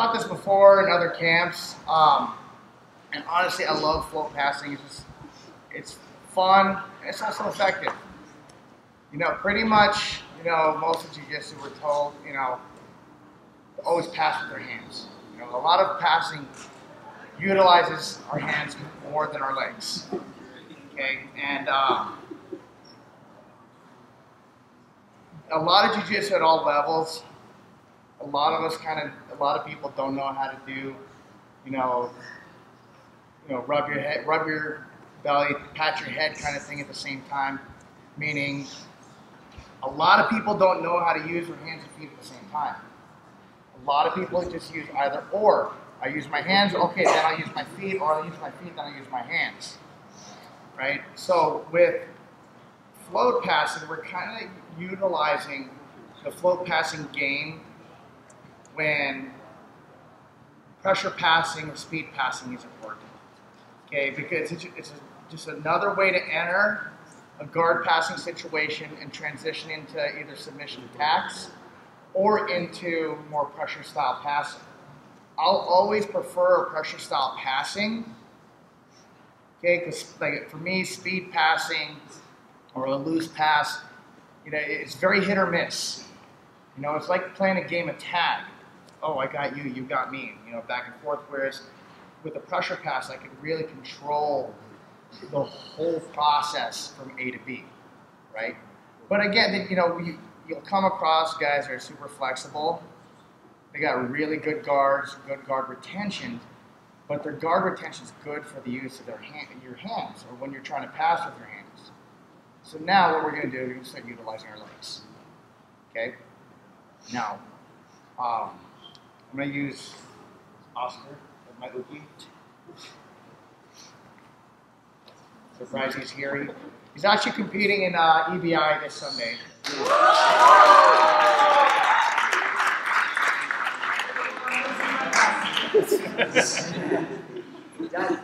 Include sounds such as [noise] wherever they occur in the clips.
taught this before in other camps, um, and honestly, I love float passing. It's just, it's fun. It's also effective. You know, pretty much, you know, most of jiu-jitsu were told, you know, always pass with their hands. You know, a lot of passing utilizes our hands more than our legs. Okay, and uh, a lot of jiu-jitsu at all levels. A lot of us kind of, a lot of people don't know how to do, you know, you know, rub your head, rub your belly, pat your head, kind of thing at the same time. Meaning, a lot of people don't know how to use their hands and feet at the same time. A lot of people just use either or. I use my hands, okay, then I'll use my feet, or I'll use my feet, then I'll use my hands. Right? So with float passing, we're kind of utilizing the float passing game when pressure passing or speed passing is important. Okay, because it's, it's just another way to enter a guard passing situation and transition into either submission attacks or into more pressure style passing. I'll always prefer pressure style passing. Okay, because like for me, speed passing or a loose pass, you know, it's very hit or miss. You know, it's like playing a game of tag. Oh, I got you, you got me. You know, back and forth. Whereas with the pressure pass, I can really control the whole process from A to B, right? But again, you know, you, you'll come across guys that are super flexible they got really good guards, good guard retention, but their guard retention is good for the use of their hand, your hands, or when you're trying to pass with your hands. So now what we're going to do, we're going to start utilizing our legs. Okay? Now, um, I'm going to use Oscar with my Uke. Surprise he's here. He, he's actually competing in uh, EBI this Sunday.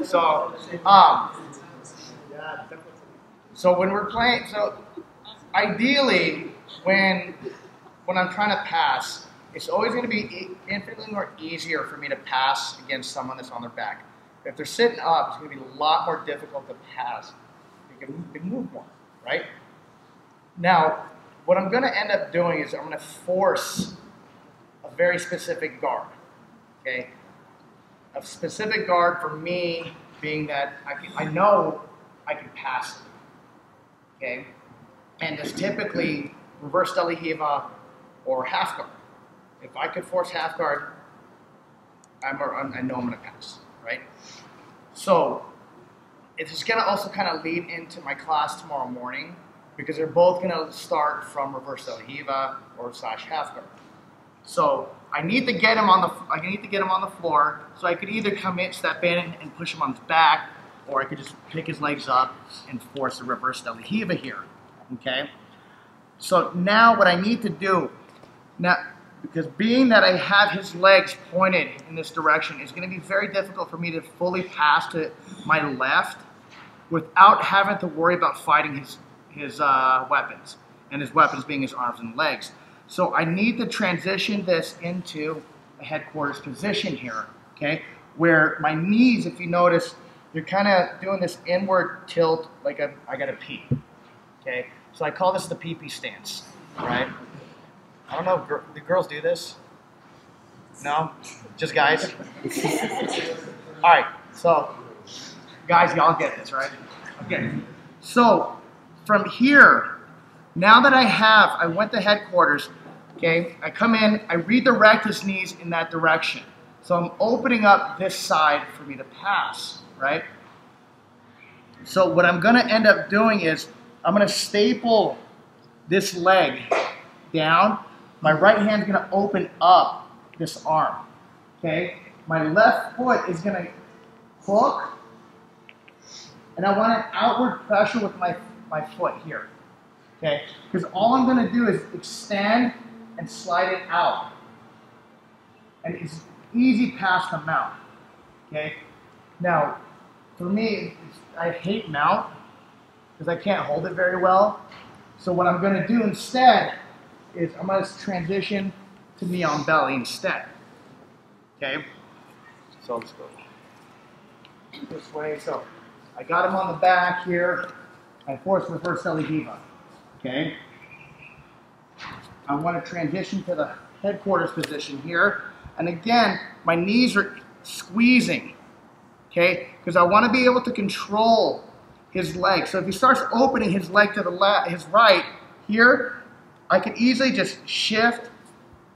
so, um, so when we're playing, so ideally, when when I'm trying to pass, it's always going to be infinitely more easier for me to pass against someone that's on their back. If they're sitting up, it's going to be a lot more difficult to pass. They can, they can move more, right? Now, what I'm going to end up doing is I'm going to force a very specific guard. Okay, a specific guard for me being that I, can, I know I can pass it. Okay? And it's typically reverse De La Riva or half guard. If I could force half guard, I'm, I know I'm going to pass, right? So it's going to also kind of lead into my class tomorrow morning because they're both going to start from reverse De or slash half guard. So I need to get him on the I need to get him on the floor. So I could either come in, step in, and push him on his back, or I could just pick his legs up and force a reverse La here. Okay. So now what I need to do now because being that I have his legs pointed in this direction, it's going to be very difficult for me to fully pass to my left without having to worry about fighting his his uh, weapons, and his weapons being his arms and legs. So I need to transition this into a headquarters position here, okay? Where my knees, if you notice, they're kind of doing this inward tilt like a, I got to pee, okay? So I call this the pee-pee stance, right? I don't know, if the girls do this? No? Just guys? [laughs] All right, so guys, y'all get this, right? Okay. So from here, now that I have, I went to headquarters, okay, I come in, I redirect his knees in that direction. So I'm opening up this side for me to pass, right? So what I'm gonna end up doing is, I'm gonna staple this leg down. My right hand's gonna open up this arm, okay? My left foot is gonna hook, and I want an outward pressure with my, my foot here okay? Because all I'm going to do is extend and slide it out. And it's easy past the mount, okay? Now, for me, I hate mount because I can't hold it very well. So what I'm going to do instead is I'm going to transition to knee on belly instead. Okay? So let's go this way. So I got him on the back here. I force reverse De La Riva. Okay? I want to transition to the headquarters position here. And again, my knees are squeezing. Okay? Because I want to be able to control his leg. So if he starts opening his leg to the left, his right, here, I can easily just shift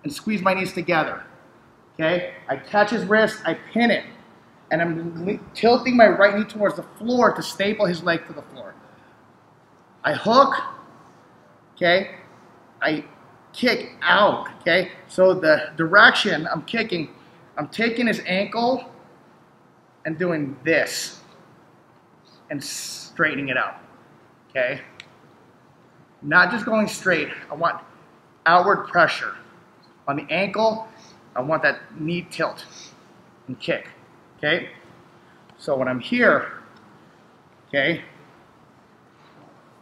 and squeeze my knees together. Okay? I catch his wrist, I pin it, and I'm tilting my right knee towards the floor to staple his leg to the floor. I hook, okay? I kick out, okay? So the direction I'm kicking, I'm taking his ankle and doing this and straightening it out, okay? Not just going straight, I want outward pressure. On the ankle, I want that knee tilt and kick, okay? So when I'm here, okay,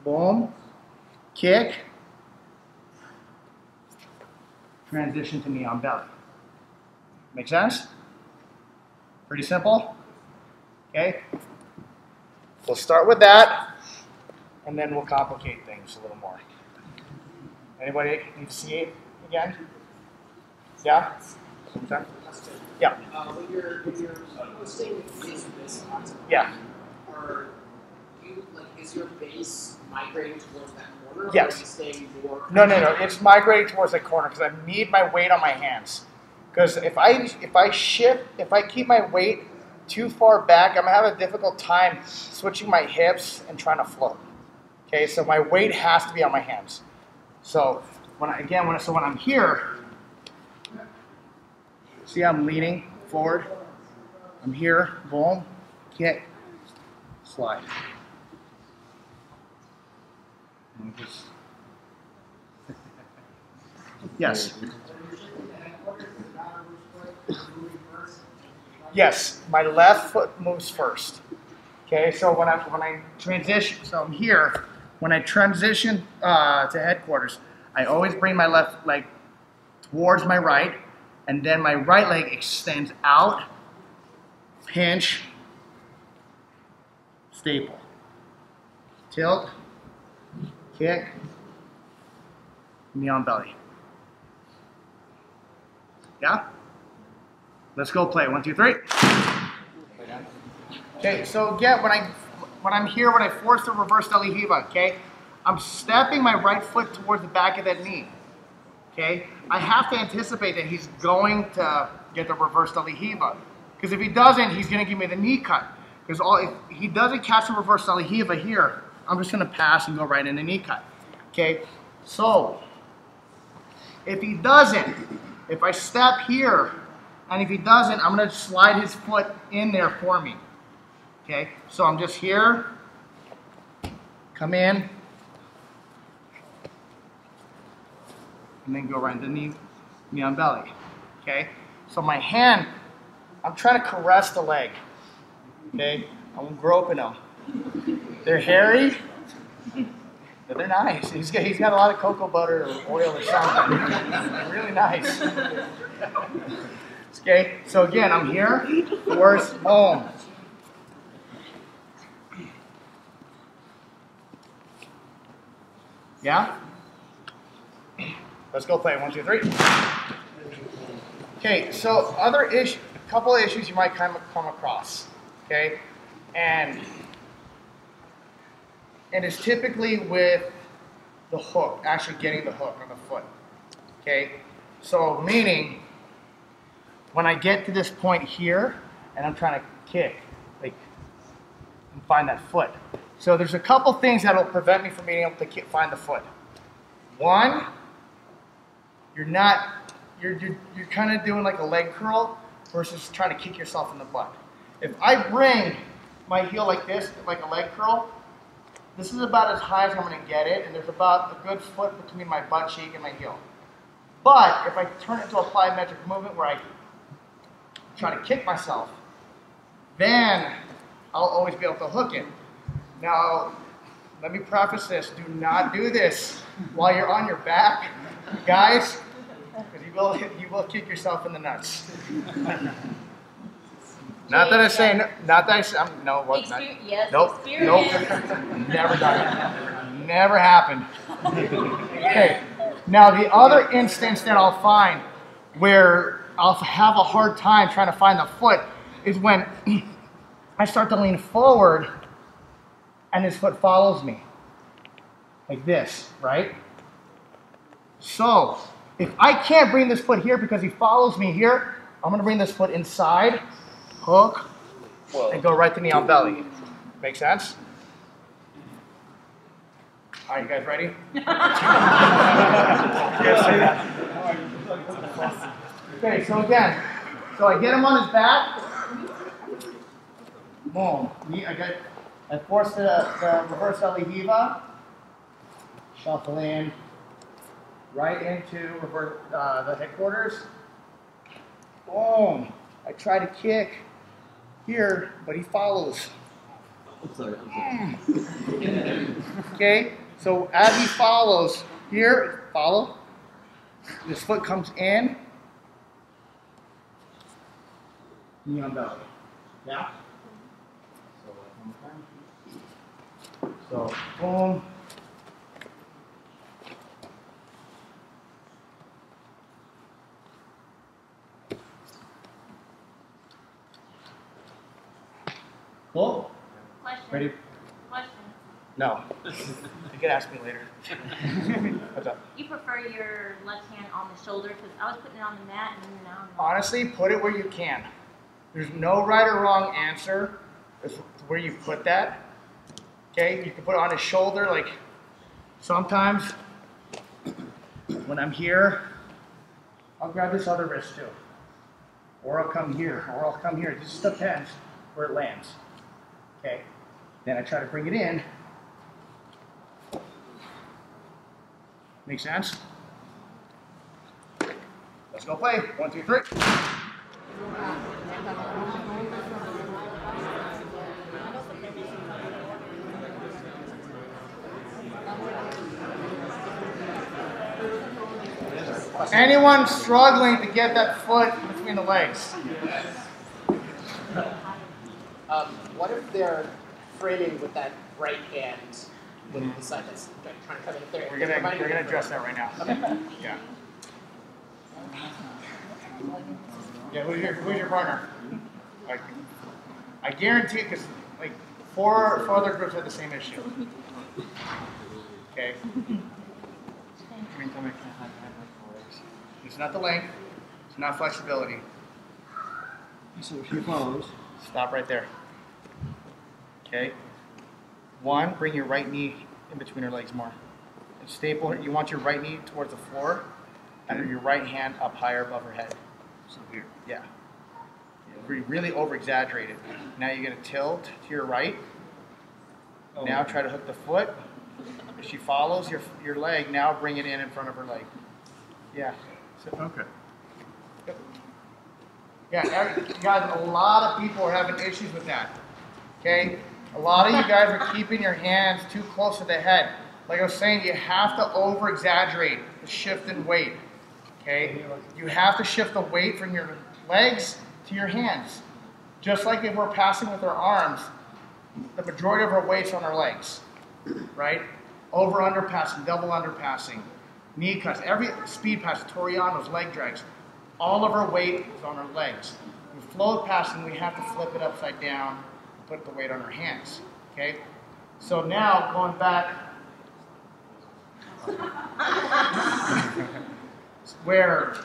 boom, kick, transition to knee on belly. Make sense? Pretty simple? Okay? We'll start with that, and then we'll complicate things a little more. Anybody need to see it again? Yeah? Yeah. Uh, when you're when you're posting this this concept, Yeah. are you like is your base migrating towards that corner? Yes. Or are you staying more? No, no, no. It's migrating towards the corner because I need my weight on my hands. Because if I if I shift, if I keep my weight too far back, I'm gonna have a difficult time switching my hips and trying to float. Okay, so my weight has to be on my hands. So when I, again, when I, so when I'm here, see I'm leaning forward. I'm here, boom, kick, slide. [laughs] Yes. Yes, my left foot moves first. Okay, so when I when I transition, so I'm here. When I transition uh, to headquarters, I always bring my left leg towards my right, and then my right leg extends out, pinch, staple, tilt, kick, knee on belly. Yeah? Let's go play. One, two, three. Okay, so again, when I when I'm here, when I force the reverse De La Riva, okay, I'm stepping my right foot towards the back of that knee. Okay, I have to anticipate that he's going to get the reverse De La Riva, because if he doesn't, he's going to give me the knee cut. Because all if he doesn't catch the reverse De La Riva here, I'm just going to pass and go right in the knee cut. Okay, so if he doesn't, if I step here, and if he doesn't, I'm going to slide his foot in there for me. Okay, so I'm just here, come in, and then go right knee, knee on belly. Okay, so my hand, I'm trying to caress the leg. Okay, I'm groping them. They're hairy, but they're nice. He's got, he's got a lot of cocoa butter or oil or something. They're really nice. [laughs] Okay, so again, I'm here, force, boom. Yeah? Let's go play. One, two, three. Okay, so other issue, a couple of issues you might come, come across. Okay, and and it's typically with the hook, actually getting the hook on the foot. Okay, so meaning when I get to this point here and I'm trying to kick, like, and find that foot. So there's a couple things that'll prevent me from being able to find the foot. One, you're not, you're, you're, you're kind of doing like a leg curl versus trying to kick yourself in the butt. If I bring my heel like this, like a leg curl, this is about as high as I'm going to get it, and there's about a good foot between my butt cheek and my heel. But if I turn it into a plyometric movement where I try to kick myself, then I'll always be able to hook it. Now, let me preface this. Do not do this while you're on your back, guys, because you will you will kick yourself in the nuts. not that I say not that I say I'm, um, no what not, Exper- yes, nope experience. nope never done it never happened. okay, now the other instance that I'll find where I'll have a hard time trying to find the foot is when [clears throat] I start to lean forward and his foot follows me like this, right? So, if I can't bring this foot here because he follows me here, I'm gonna bring this foot inside, hook, and go right to knee on belly. Make sense? All right, you guys ready? [laughs] okay, so again, so I get him on his back. Boom. Knee, I get, I force the, the reverse De La Riva. Shuffle in right into revert, uh, the headquarters. Boom. I try to kick here, but he follows. I'm sorry. Okay, so as he follows here, follow. This foot comes in. Knee on belly. Yeah. So um, boom. Cool. Question. Ready? Question. No. [laughs] You can ask me later. [laughs] What's up? You prefer your left hand on the shoulder because I was putting it on the mat and now. I'm- Honestly, put it where you can. There's no right or wrong answer. It's where you put that. Okay, you can put it on his shoulder. Like sometimes when I'm here, I'll grab this other wrist too, or I'll come here, or I'll come here. It just depends where it lands. Okay, then I try to bring it in. Make sense? Let's go play. One, two, three. Anyone struggling to get that foot between the legs? Um, what if they're framing with that right hand with the side that's trying to come in if they're We're gonna we're gonna address that right now. Yeah. Yeah. Who's your Who's your? Like, I guarantee, because like four four other groups had the same issue. Okay. I mean, tell me. It's not the length. It's not flexibility. So she follows. Stop right there. Okay. One, bring your right knee in between her legs more. And staple her. You want your right knee towards the floor, and your right hand up higher above her head. So here, yeah. Re- Really over exaggerated. Now you're gonna tilt to your right. Now try to hook the foot. If she follows your your leg, now bring it in in front of her leg. Yeah. Okay. yeah, every- guys, a lot of people are having issues with that. Okay? A lot of you guys are keeping your hands too close to the head. Like I was saying, you have to over exaggerate the shift in weight. Okay? You have to shift the weight from your legs to your hands. Just like if we're passing with our arms, the majority of our weight's on our legs. Right? Over under passing, double under passing, knee cuts, every speed pass, Toreando's leg drags. All of our weight is on our legs. With float and we have to flip it upside down, and put the weight on our hands. Okay? So now going back [laughs] where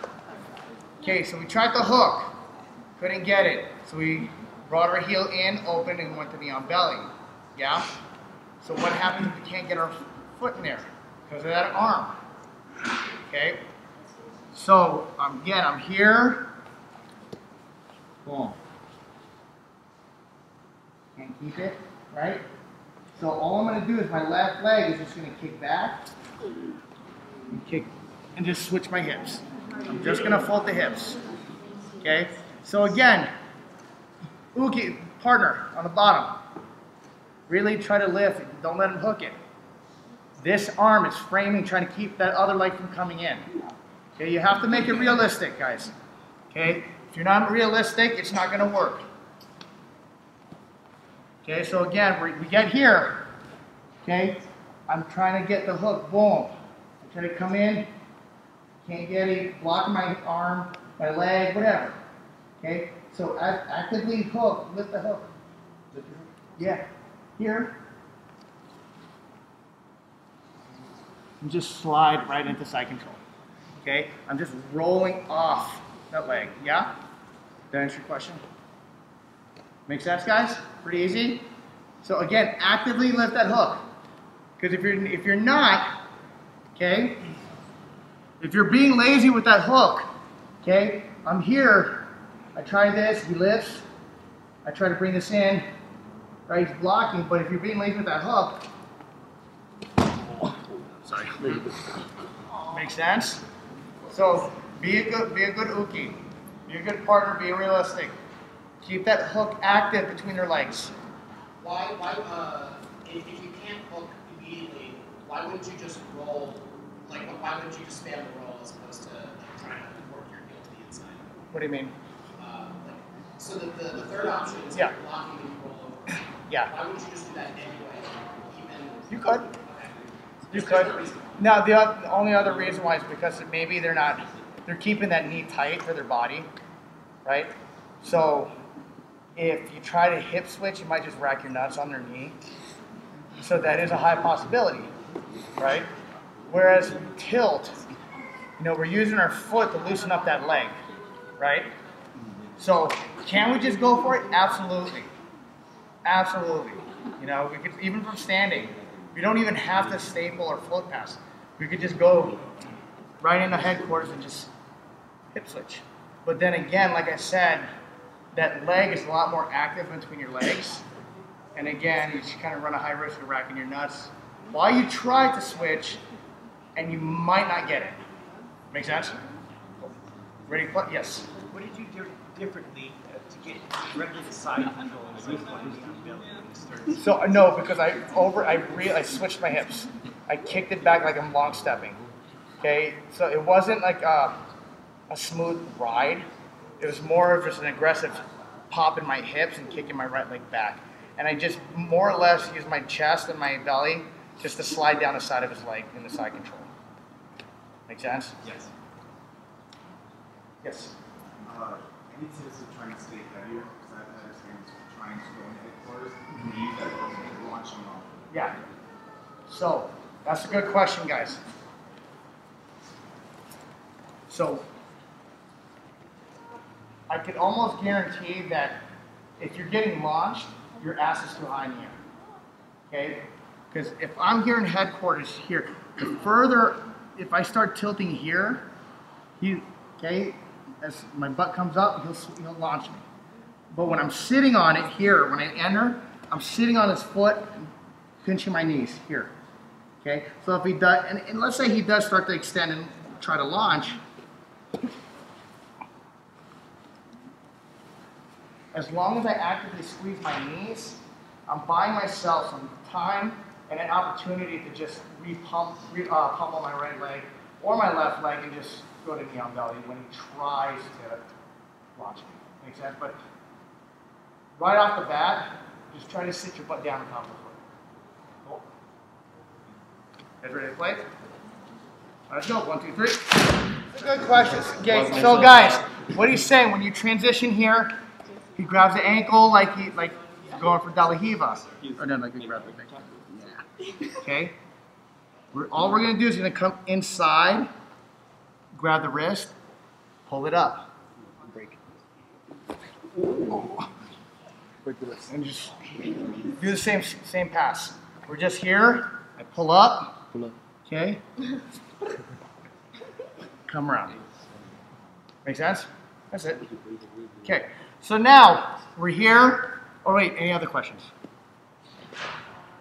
okay, so we tried the hook, couldn't get it. So we brought our heel in, open, and went to the on belly. Yeah? So what happens if we can't get our foot in there? Because of that arm. Okay? So um, again, I'm here. Boom. Can't keep it, right? So all I'm gonna do is my left leg is just gonna kick back and kick and just switch my hips. I'm just gonna fold the hips. Okay? So again, Uke, partner on the bottom. Really try to lift, don't let him hook it. This arm is framing, trying to keep that other leg from coming in. Okay, you have to make it realistic, guys. Okay, if you're not realistic, it's not going to work. Okay, so again, we, get here. Okay, I'm trying to get the hook, boom. I'm trying to come in, can't get it, blocking my arm, my leg, whatever. Okay, so act- actively hook, lift the hook. Yeah, here. And just slide right into side control. Okay, I'm just rolling off that leg. Yeah? Did I answer your question? Make sense, guys? Pretty easy. So again, actively lift that hook. Because if you're if you're not, okay, if you're being lazy with that hook, okay, I'm here. I try this. He lifts. I try to bring this in. Right, he's blocking. But if you're being lazy with that hook, sorry. Makes sense. So be a good be a good uke. Be a good partner. Be realistic. Keep that hook active between your legs. Why, why, uh, if, if you can't hook immediately, why wouldn't you just roll? Like, why wouldn't you just spam the roll as opposed to like, trying to work your heel to the inside? What do you mean? Uh, like, so the, the, the third option is Yeah. blocking and you roll over. Yeah, Why wouldn't you just do that anyway? Even you could. You could. Now the, only other reason why is because maybe they're not they're keeping that knee tight for their body, right? So if you try to hip switch, you might just rack your nuts on their knee. So that is a high possibility, right? Whereas tilt, you know, we're using our foot to loosen up that leg, right? So can we just go for it? Absolutely. Absolutely. You know, we could even from standing, we don't even have to staple or float pass. We could just go right into headquarters and just hip switch. But then again, like I said, that leg is a lot more active between your legs. And again, you just kind of run a high risk of racking your nuts while you try to switch, and you might not get it. Make sense? Ready? Yes. What did you do differently get directly to side control and one was not built when you started? So uh, no, because I over I re I switched my hips. I kicked it back like I'm long stepping. Okay, so it wasn't like a, a smooth ride. It was more of just an aggressive pop in my hips and kicking my right leg back. And I just more or less used my chest and my belly just to slide down the side of his leg in the side control. Make sense? Yes. Yes. Uh, any tips of trying to stay heavier? Because I've had experience trying to go in headquarters and use that and launching off. Yeah. So that's a good question, guys. So I could almost guarantee that if you're getting launched, your ass is too high in the air. Okay? Because if I'm here in headquarters here, the further, if I start tilting here, you, okay, as my butt comes up, he'll, he'll launch me. But when I'm sitting on it here, when I enter, I'm sitting on his foot, pinching my knees here. Okay, so if he does, and, and let's say he does start to extend and try to launch, as long as I actively squeeze my knees, I'm buying myself some time and an opportunity to just repump, re, uh, my right leg or my left leg and just go to knee on belly when he tries to launch me. Make sense? But right off the bat, just try to sit your butt down on top of the foot. Cool. Guys ready to play? Let's go. One, two, three. Good questions. Okay, so guys, what he's saying when you transition here, he grabs the ankle like he like he's going for De La Riva. Or no, like he grabs the thing. Yeah. Okay. We're, all we're gonna do is gonna come inside, grab the wrist, pull it up, break. Break the wrist. And just do the same same pass. We're just here. I pull up. Pull up. Okay. Come around. Make sense? That's it. Okay. So now we're here. Oh wait, any other questions?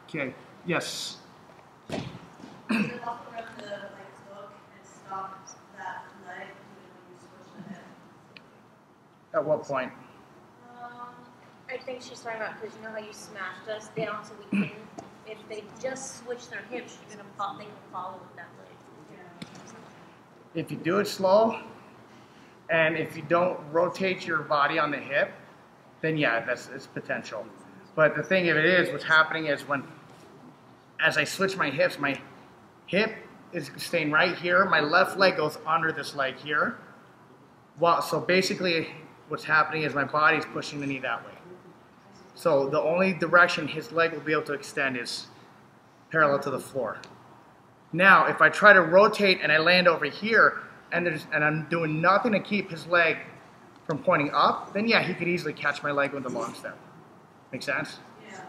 Okay. Yes. At what point? Um, I think she's talking about because you know how you smashed us down so we couldn't. If they just switch their hips, you're gonna fall. They can follow with that leg. if you do it slow, and if you don't rotate your body on the hip, then yeah, that's it's potential. But the thing of it is, what's happening is when, as I switch my hips, my hip is staying right here. My left leg goes under this leg here. Well, so basically, what's happening is my body's pushing the knee that way. So the only direction his leg will be able to extend is parallel to the floor. Now, if I try to rotate and I land over here, and there's and I'm doing nothing to keep his leg from pointing up, then yeah, he could easily catch my leg with a long step. Make sense? Yeah.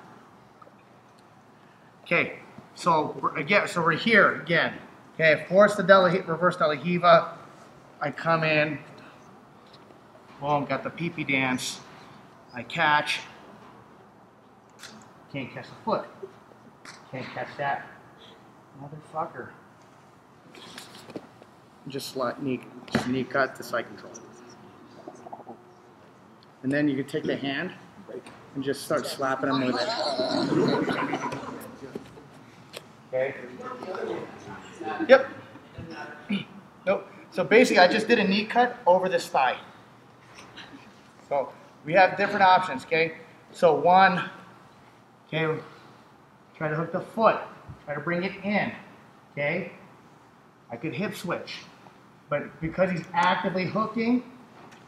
Okay, so again, so we're here again. Okay, force the dele, reverse De La I come in. Boom, got the pee-pee dance. I catch. Can't catch the foot. Can't catch that. Motherfucker. Just slide, knee, just knee cut to side control. And then you can take the hand and just start slapping them with it. Okay. Yep. Nope. So basically, I just did a knee cut over this thigh. So we have different options, okay? So one, okay, try to hook the foot, try to bring it in, okay? I could hip switch, but because he's actively hooking,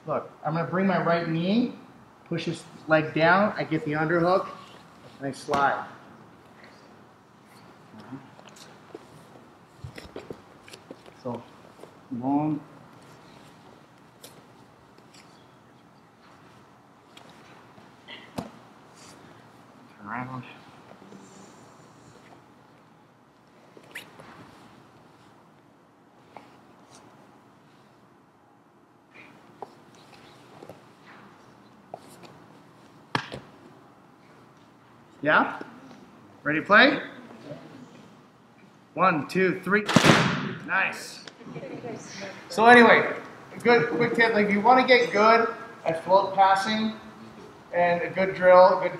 look, I'm gonna bring my right knee, push his leg down, I get the underhook, and I slide. So, long. Turn. Yeah? Ready to play? One, two, three. Nice. So anyway, a good quick tip, like if you want to get good at float passing and a good drill, a good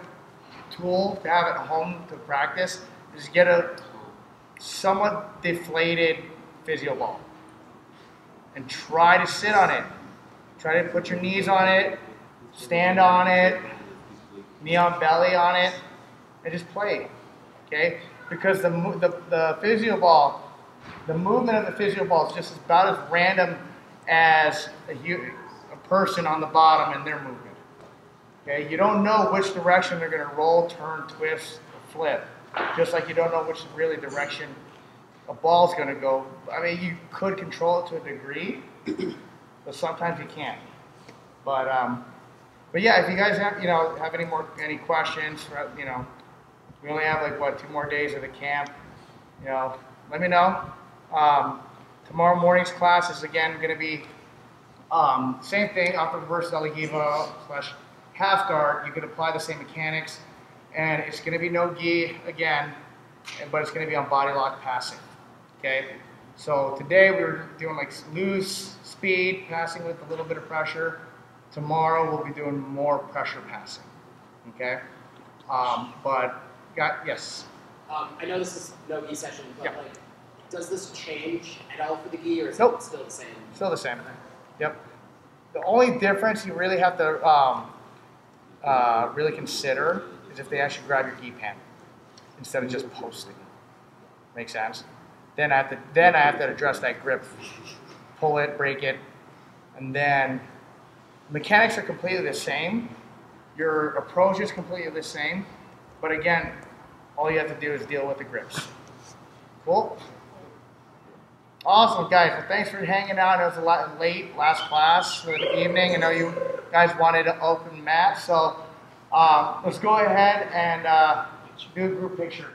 tool to have at home to practice is get a somewhat deflated physio ball and try to sit on it. Try to put your knees on it, stand on it, knee on belly on it, and just play. Okay? Because the, the, the physio ball, the movement of the physio ball is just about as random as a, a person on the bottom and their movement. Okay? You don't know which direction they're going to roll, turn, twist, or flip. Just like you don't know which really direction a ball's going to go. I mean, you could control it to a degree, [clears throat] but sometimes you can't. But um, but yeah, if you guys have you know have any more any questions, uh, you know, we only have like what two more days of the camp. You know, let me know. Um, tomorrow morning's class is again going to be um, same thing, upper reverse De slash half guard. You can apply the same mechanics, and it's going to be no gi again, but it's going to be on body lock passing. Okay, so today we were doing like loose speed passing with a little bit of pressure. Tomorrow we'll be doing more pressure passing. Okay, um, but got yes. Um, I know this is no gi session, but Yeah. like, does this change at all for the gi, or is Nope. it still the same? Still the same. Yep. The only difference you really have to um, uh, really consider is if they actually grab your gi pin instead of just posting. Make sense? Then I have to then I have to address that grip, pull it, break it, and then mechanics are completely the same. Your approach is completely the same, but again, all you have to do is deal with the grips. Cool. Awesome, guys. Well, thanks for hanging out. It was a lot late last class for the evening. I know you guys wanted an open mat, so um, let's go ahead and uh, do a group picture.